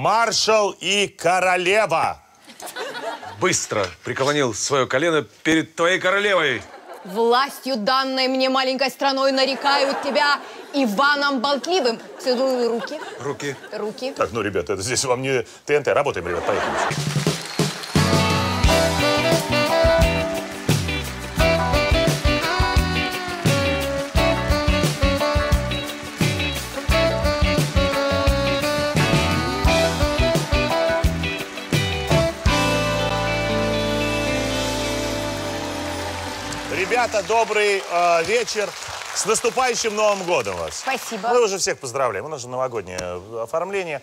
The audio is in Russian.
Маршал и королева. Быстро преклонил свое колено перед твоей королевой. Властью, данной мне маленькой страной, нарекают тебя Иваном Болтливым. Целую руки. Руки. Руки. Так, ну, ребята, это здесь вам не ТНТ. Работаем, ребят, поехали. Ребята, добрый э, вечер. С наступающим Новым годом вас. Спасибо. Мы уже всех поздравляем. У нас же новогоднее оформление.